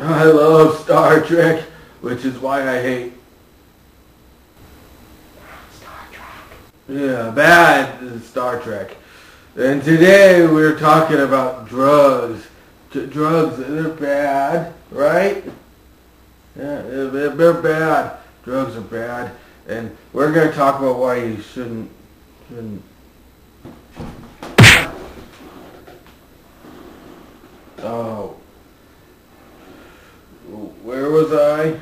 I love Star Trek, which is why I hate. Star Trek. Yeah, bad Star Trek. And today we're talking about drugs. D- drugs, they're bad, right? Yeah, they're, they're bad. Drugs are bad. And we're going to talk about why you shouldn't, shouldn't. Oh. Where was I?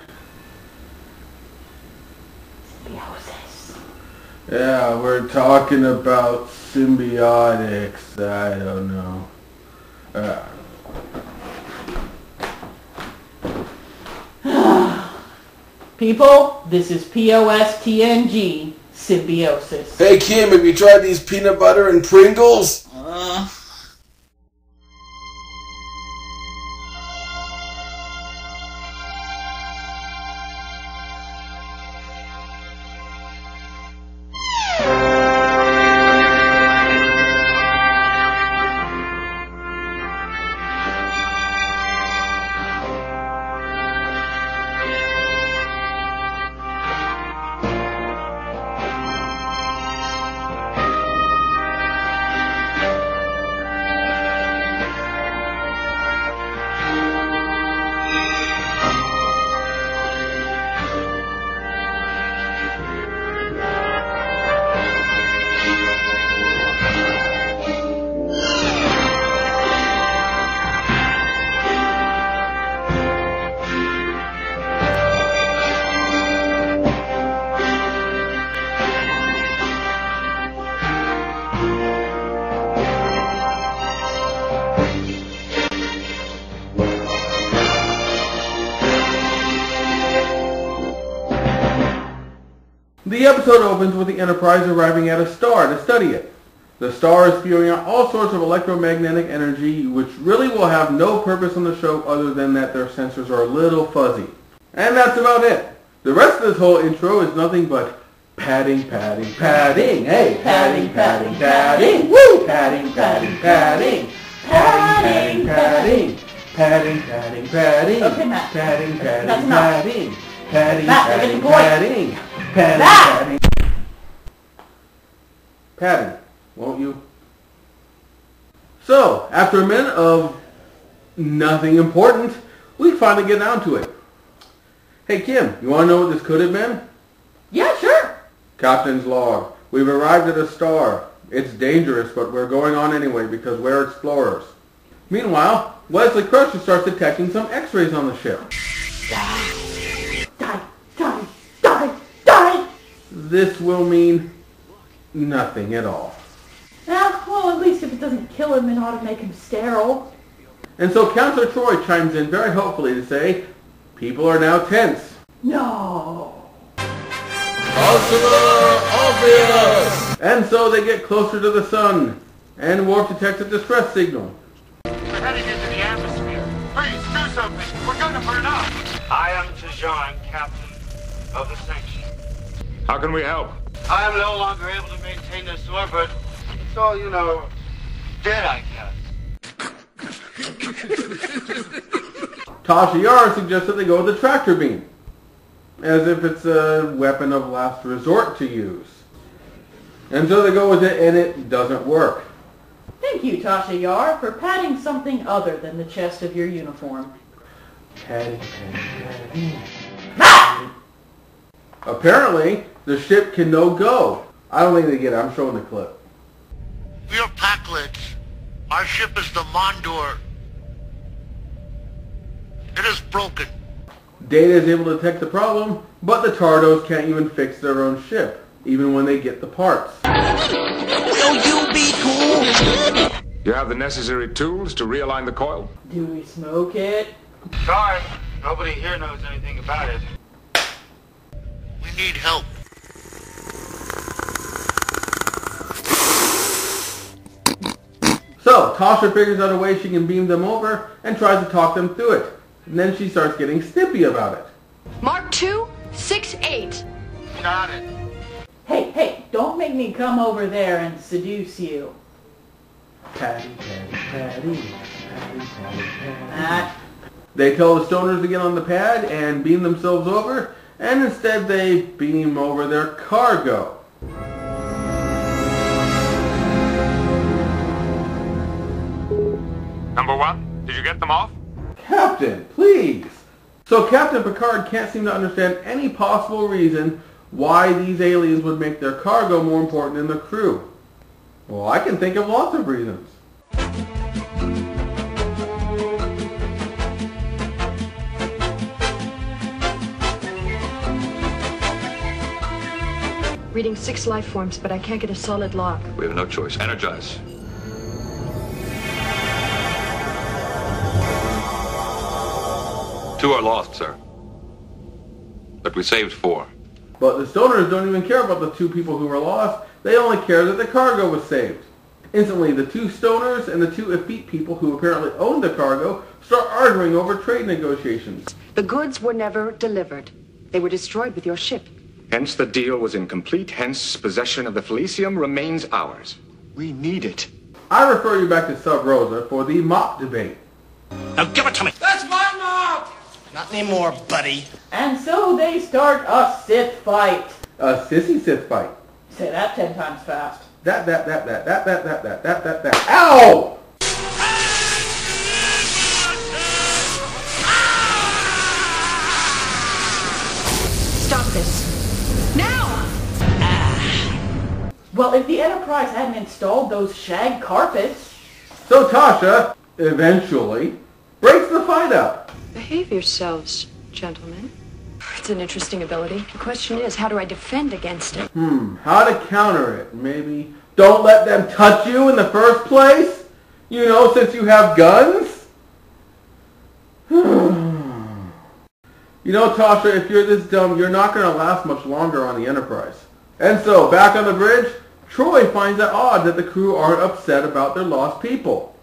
Symbiosis. Yeah, we're talking about symbiotics. I don't know. Uh, People, this is POSTNG, symbiosis. Hey Kim, have you tried these peanut butter and Pringles? Uh, The episode opens with the Enterprise arriving at a star to study it. The star is spewing out all sorts of electromagnetic energy which really will have no purpose on the show other than that their sensors are a little fuzzy. And that's about it. The rest of this whole intro is nothing but padding, padding, padding, hey, padding, padding, padding, woo, padding, padding, padding, padding, padding, padding, padding, padding, padding, Okay, Matt. padding, padding, padding, padding, padding, padding, padding, Matt! Patty. padding, won't you? So, after a minute of nothing important, we finally get down to it. Hey Kim, you want to know what this could have been? yeah, sure. Captain's log. We've arrived at a star. It's dangerous, but we're going on anyway because we're explorers. Meanwhile, Wesley Crusher starts detecting some x-rays on the ship. This will mean nothing at all. Yeah, well, at least if it doesn't kill him, it ought to make him sterile. And so Counselor Troi chimes in very hopefully to say, people are now tense. No. Counselor Obvious! And so they get closer to the sun, and Worf detects a distress signal. We're heading into the atmosphere. Please, do something. We're gonna burn up. I am T'Jon, captain of the Sanction. How can we help? I am no longer able to maintain this orbit. So, you know, dead, I guess. Tasha Yar suggests that they go with the tractor beam, as if it's a weapon of last resort to use. And so they go with it, and it doesn't work. Thank you, Tasha Yar, for padding something other than the chest of your uniform. Padding, padding, padding. Apparently, the ship can no go. I don't think they get it. I'm showing the clip. We are Pakleds. Our ship is the Mondor. It is broken. Data is able to detect the problem, but the Tardos can't even fix their own ship, even when they get the parts. So you be cool. You have the necessary tools to realign the coil? Do we smoke it? Sorry, nobody here knows anything about it. We need help. So, Tasha figures out a way she can beam them over and tries to talk them through it. And then she starts getting snippy about it. Mark two, six, eight. Got it. Hey, hey, don't make me come over there and seduce you. Patty, patty, patty, patty, patty, patty. Matt, They tell the stoners to get on the pad and beam themselves over, and instead they beam over their cargo. Number one, did you get them off? Captain, please! So Captain Picard can't seem to understand any possible reason why these aliens would make their cargo more important than the crew. Well, I can think of lots of reasons. Reading six life forms, but I can't get a solid lock. We have no choice. Energize. Two are lost, sir. But we saved four. But the stoners don't even care about the two people who were lost. They only care that the cargo was saved. Instantly, the two stoners and the two effete people who apparently owned the cargo start arguing over trade negotiations. The goods were never delivered. They were destroyed with your ship. Hence the deal was incomplete, hence possession of the Felicium remains ours. We need it. I refer you back to Sub Rosa for the mop debate. Now give it to me. That's my mop! Not anymore, buddy. And so they start a Sith fight. A sissy Sith fight. Say that ten times fast. That, that, that, that, that, that, that, that, that, that, that. Ow! Stop this. Now! Ah. Well, if the Enterprise hadn't installed those shag carpets, So Tasha, eventually, breaks the fight up. Behave yourselves, gentlemen. It's an interesting ability. The question is, how do I defend against it? Hmm, how to counter it? Maybe don't let them touch you in the first place? You know, since you have guns? you know, Tasha, if you're this dumb, you're not going to last much longer on the Enterprise. And so, back on the bridge, Troi finds it odd that the crew aren't upset about their lost people.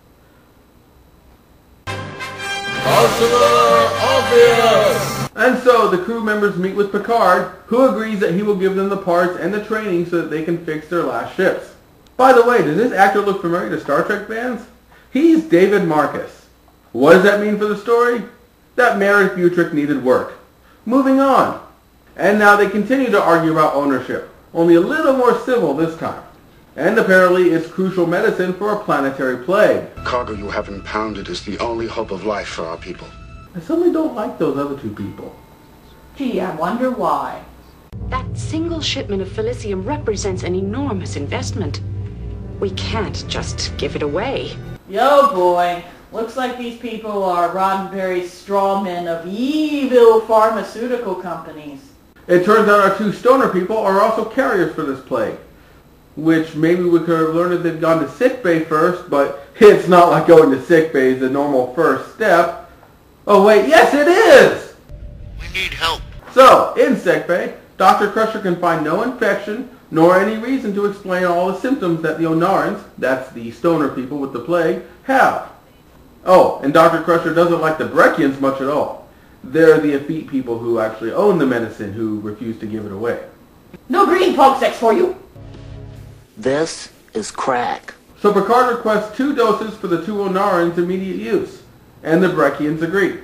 And so the crew members meet with Picard, who agrees that he will give them the parts and the training so that they can fix their last ships. By the way, does this actor look familiar to Star Trek fans? He's David Marcus. What does that mean for the story? That Merritt Butrick needed work. Moving on. And now they continue to argue about ownership, only a little more civil this time. And apparently it's crucial medicine for a planetary plague. cargo you have impounded is the only hope of life for our people. I suddenly don't like those other two people. gee, I wonder why. That single shipment of Felicium represents an enormous investment. We can't just give it away. Yo boy, looks like these people are Roddenberry's strawmen of evil pharmaceutical companies. It turns out our two stoner people are also carriers for this plague. Which maybe we could have learned if they'd gone to sick bay first, but it's not like going to sick bay is the normal first step. Oh wait, yes it is! We need help. So, in sick bay, Dr. Crusher can find no infection, nor any reason to explain all the symptoms that the Ornarans, that's the stoner people with the plague, have. Oh, and Dr. Crusher doesn't like the Brekkians much at all. They're the effete people who actually own the medicine who refuse to give it away. No green pulp sex for you. This is crack. So Picard requests two doses for the two Ornarans' immediate use, and the Brekkians agree.